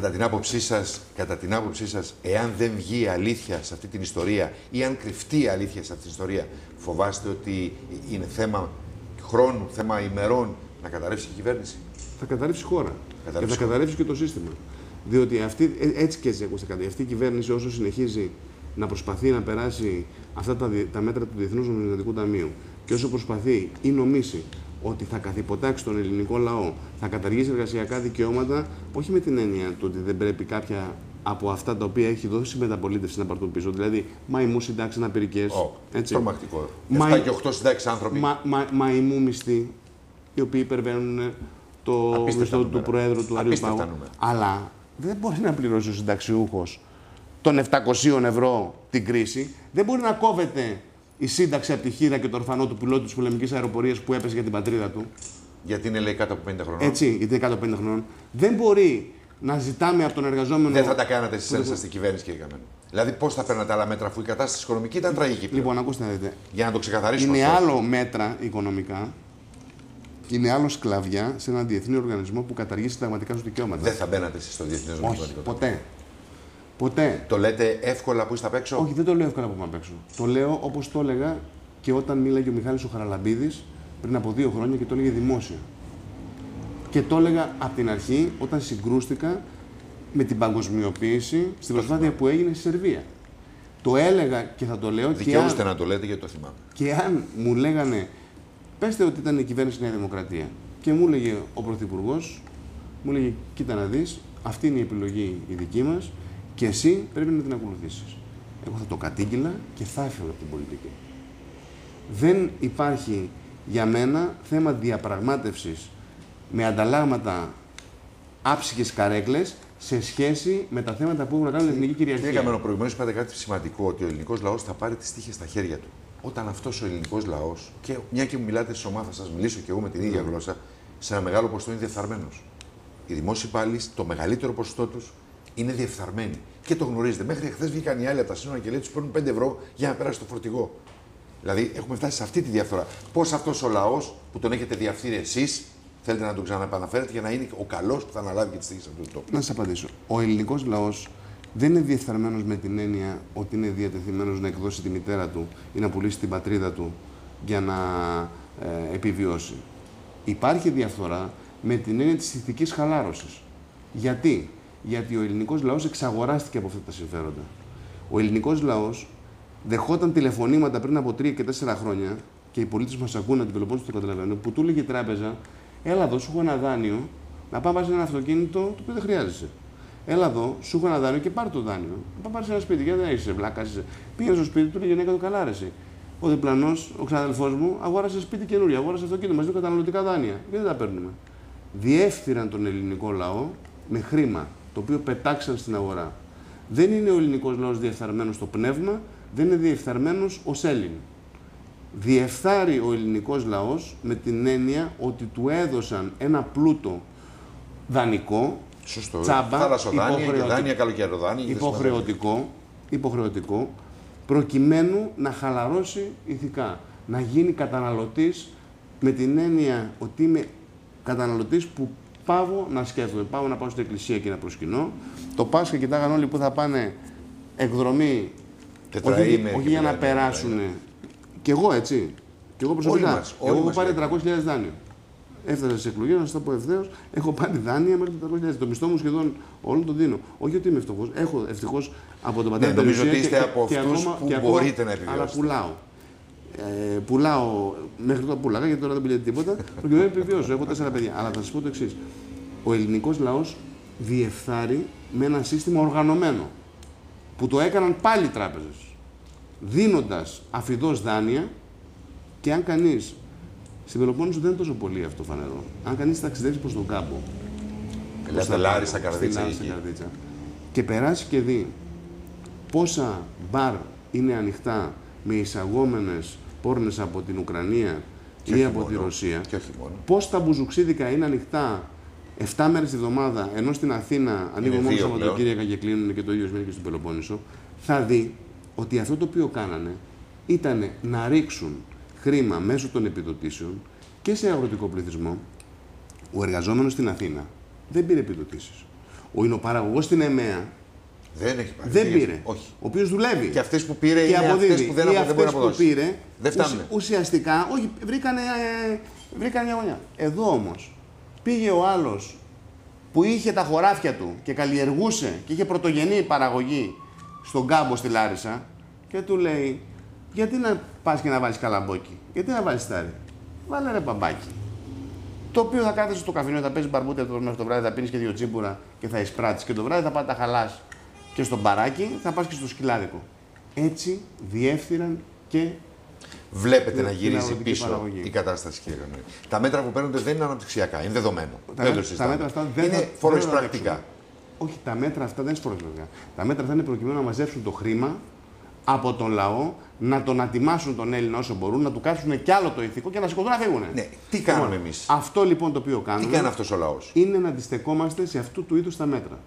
Κατά την άποψή σας, κατά την άποψή σας, εάν δεν βγει αλήθεια σε αυτή την ιστορία ή αν κρυφτεί αλήθεια σε αυτή την ιστορία, φοβάστε ότι είναι θέμα χρόνου, θέμα ημερών να καταρρεύσει η κυβέρνηση; Θα καταρρεύσει η χώρα. Καταρρεύσει και θα καταρρεύσει και το σύστημα. Διότι αυτή, ε, έτσι και έτσι ακούστε κάτι. Αυτή η κυβέρνηση όσο συνεχίζει να προσπαθεί να περάσει αυτά τα, τα μέτρα του Διεθνούς Νομισματικού Ταμείου και όσο προσπαθεί ή νομίσει ότι θα καθυποτάξει τον ελληνικό λαό, θα καταργήσει εργασιακά δικαιώματα, όχι με την έννοια του ότι δεν πρέπει κάποια από αυτά τα οποία έχει δώσει η μεταπολίτευση να πάρθουν πίσω. Δηλαδή, μαϊμού συντάξει αναπηρικέ. Oh, τρομακτικό. Μα, 7 και 8 συντάξει άνθρωποι. Μα, μα, μαϊμού μισθοί, οι οποίοι υπερβαίνουν το μισθό του Προέδρου του Αριού Πάγου. Αλλά δεν μπορεί να πληρώσει ο συνταξιούχος των 700 ευρώ την κρίση. Δεν μπορεί να κόβεται η σύνταξη από τη χείρα και το ορφανό του πιλότου της πολεμικής αεροπορίας που έπεσε για την πατρίδα του. Γιατί είναι λέει κάτω από 50 χρονών. Έτσι, γιατί είναι κάτω από 50 χρονών. Δεν μπορεί να ζητάμε από τον εργαζόμενο. Δεν θα τα κάνατε εσείς αν στην κυβέρνηση, κύριε Καμένο. Δηλαδή, πώς θα παίρνατε άλλα μέτρα αφού η κατάσταση οικονομική ήταν τραγική. Πλέον; Λοιπόν, ακούστε να δείτε. Για να το ξεκαθαρίσουμε. Είναι αυτό. άλλο μέτρα οικονομικά. Είναι άλλο σκλαβιά σε έναν διεθνή οργανισμό που καταργεί συνταγματικά σου δικαιώματα. Δεν θα μπαίνατε εσείς στο διεθνές οργανισμό. Ποτέ. Ποτέ. Το λέτε εύκολα που είστε απ' έξω; Όχι, δεν το λέω εύκολα που είμαι απ' έξω. Το λέω όπως το έλεγα και όταν μίλαγε ο Μιχάλης ο Χαραλαμπίδης πριν από δύο χρόνια και το έλεγε δημόσια. Και το έλεγα από την αρχή όταν συγκρούστηκα με την παγκοσμιοποίηση στην προσπάθεια που έγινε στη Σερβία. Το έλεγα και θα το λέω. Δικαιούστε να το λέτε γιατί το θυμάμαι. Και αν μου λέγανε, πέστε ότι ήταν η κυβέρνηση Νέα Δημοκρατία και μου έλεγε ο Πρωθυπουργός, μου έλεγε, κοίτα να δεις, αυτή είναι η επιλογή η δική μας και εσύ πρέπει να την ακολουθήσεις. Εγώ θα το κατήγγειλα και θα έφευγα από την πολιτική. Δεν υπάρχει για μένα θέμα διαπραγμάτευσης με ανταλλάγματα άψυχες καρέκλες σε σχέση με τα θέματα που έχουν να κάνουν την εθνική κυριαρχία. Κύριε Καμένο, προηγουμένως είπατε κάτι σημαντικό, ότι ο ελληνικός λαός θα πάρει τις τύχε στα χέρια του. Όταν αυτός ο ελληνικός λαός, και μια και μου μιλάτε στι ομάδα, σας μιλήσω και εγώ με την ίδια γλώσσα, σε ένα μεγάλο ποσοστό είναι διεφθαρμένος. Οι δημόσιοι υπάλληλοι, το μεγαλύτερο ποσοστό τους είναι διεφθαρμένοι. Και το γνωρίζετε. Μέχρι χθες βγήκαν οι άλλοι από τα σύνορα και λέει τους παίρνουν 5 ευρώ για να περάσει το φορτηγό. Δηλαδή έχουμε φτάσει σε αυτή τη διαφορά. Πώς αυτός ο λαός που τον έχετε διαφθείρει εσείς, θέλετε να τον ξαναεπαναφέρετε για να είναι ο καλός που θα αναλάβει και τις τύχες αυτού του τόπου; Να σα απαντήσω. Ο ελληνικός λαός δεν είναι διεφθαρμένος με την έννοια ότι είναι διατεθειμένος να εκδώσει τη μητέρα του ή να πουλήσει την πατρίδα του για να ε, επιβιώσει. Υπάρχει διαφθορά με την έννοια της ηθικής χαλάρωσης. Γιατί; Γιατί ο ελληνικός λαός εξαγοράστηκε από αυτά τα συμφέροντα. Ο ελληνικός λαός δεχόταν τηλεφωνήματα πριν από τρία και τέσσερα χρόνια και οι πολίτες μας ακούνε την Πελοπόννησο το καταλαβαίνουν, που του έλεγε η τράπεζα, Έλα εδώ, σου έχω ένα δάνειο να πάμε σε ένα αυτοκίνητο το οποίο δεν χρειάζεσαι. Έλα εδώ, σου έχω ένα δάνειο και πάρει το δάνειο. Να πάμε σε ένα σπίτι, γιατί δεν είσαι βλάκα. Πήγαινε στο σπίτι του, λέει γυναίκα του καλά Ο διπλανός, ο ξαδελφός μου, αγόρασε σπίτι καινούριο, αγόρασε αυτοκίνητο μαζί με καταναλωτικά δάνεια. Γιατί δεν τα παίρνουμε; Διεύθυραν τον ελληνικό λαό με χρήμα το οποίο πετάξαν στην αγορά. Δεν είναι ο ελληνικός λαός διεφθαρμένος στο πνεύμα, δεν είναι διεφθαρμένος ως Έλλην. Διεφθάρει ο ελληνικός λαός με την έννοια ότι του έδωσαν ένα πλούτο δανεικό, Σωστό. τσάμπα, δάνεια, υποχρεωτικό, υποχρεωτικό, προκειμένου να χαλαρώσει ηθικά, να γίνει καταναλωτής με την έννοια ότι είμαι καταναλωτής που πάω να σκέφτομαι. Πάω να πάω στην εκκλησία και να προσκυνώ. Το Πάσχα κοιτάγαν όλοι που θα πάνε εκδρομή. Όχι, όχι για να περάσουν. Ναι. Και εγώ έτσι. Και εγώ προσωπικά. εγώ έχω πάρει 300.000 δάνειο. Έφτασα στις εκλογές, να σας το πω ευθέως. Έχω πάρει δάνεια μέχρι τα 300.000. Το μισθό μου σχεδόν όλο το δίνω. Όχι ότι είμαι φτωχός. Έχω ευτυχώς από τον πατέρα ναι, Νομίζω ότι είστε από αυτούς που μπορείτε να επιβιώσετε. Αλλά πουλάω. Ε, πουλάω μέχρι τώρα πουλάγα γιατί τώρα δεν πουλιέται τίποτα. Προκειμένου να επιβιώσω. Έχω τέσσερα παιδιά. Αλλά θα σας πω το εξής. Ο ελληνικός λαός διεφθάρει με ένα σύστημα οργανωμένο που το έκαναν πάλι οι τράπεζες. Δίνοντας αφιδώς δάνεια και αν κανείς. Στην Πελοπόννησο δεν είναι τόσο πολύ αυτό φανερό. Αν κανείς ταξιδέψει προς τον κάμπο. Προς Λάρισα, Καρδίτσα, Καρδίτσα. Και περάσει και δει πόσα μπαρ είναι ανοιχτά με εισαγόμενες πόρνες από την Ουκρανία και ή από τη Ρωσία. Και όχι μόνο. Πώς τα μπουζουξίδικα είναι ανοιχτά 7 μέρες τη βδομάδα, ενώ στην Αθήνα ανοίγουν μόνο Σαββατοκύριακα και κλείνουν και το ίδιο σημαίνει και στην Πελοπόννησο, θα δει ότι αυτό το οποίο κάνανε ήταν να ρίξουν χρήμα μέσω των επιδοτήσεων και σε αγροτικό πληθυσμό. Ο εργαζόμενος στην Αθήνα δεν πήρε επιδοτήσεις. Ο εινοπαραγωγό στην ΕΜΕΑ Δεν έχει πάρει. δεν Τι έχει- πήρε. Όχι. Ο οποίος δουλεύει. Και αυτές που πήρε και είναι αποδίδει. αυτέ που δεν, Ή απο- δεν αυτές μπορεί να που αποδώσει. πήρε, Δεν φτάνουν. ουσ- ουσιαστικά, όχι, βρήκανε, ε, βρήκανε μια γωνιά. Εδώ όμως πήγε ο άλλος που είχε τα χωράφια του και καλλιεργούσε και είχε πρωτογενή παραγωγή στον κάμπο στη Λάρισα και του λέει γιατί να πας και να βάλεις καλαμπόκι, γιατί να βάλεις στάρι; Βάλε ρε μπαμπάκι. Το οποίο θα κάθεσαι στο καφενείο, θα παίζεις μπαρμπούτε το μέχρι το βράδυ, θα πίνεις και δύο τσίπουρα και θα εισπράττεις και το βράδυ θα πάει τα χαλάς και στο μπαράκι, θα πας και στο σκυλάδικο. Έτσι διεύθυναν και Βλέπετε Την- να την γυρίζει αγροτική πίσω παραγωγή. η κατάσταση, κύριε Κανονή. Τα μέτρα που παίρνονται δεν είναι αναπτυξιακά, είναι δεδομένο. τα, δεν το μέτρα- τα συζητάμε. μέτρα αυτά δεν είναι θα- φοροεισπρακτικά. δεν θα τα Όχι, τα μέτρα αυτά δεν είναι φορολογικά. Τα μέτρα θα είναι προκειμένου να μαζέψουν το χρήμα από τον λαό, να τον ατιμάσουν τον Έλληνα όσο μπορούν, να του κάψουν κι άλλο το ηθικό και να σηκωθούν να φύγουν. Ναι, τι κάνουμε Λοιπόν, εμείς; Αυτό λοιπόν το οποίο Τι κάνουμε κάνει αυτός ο λαός; είναι να αντιστεκόμαστε σε αυτού του είδους τα μέτρα.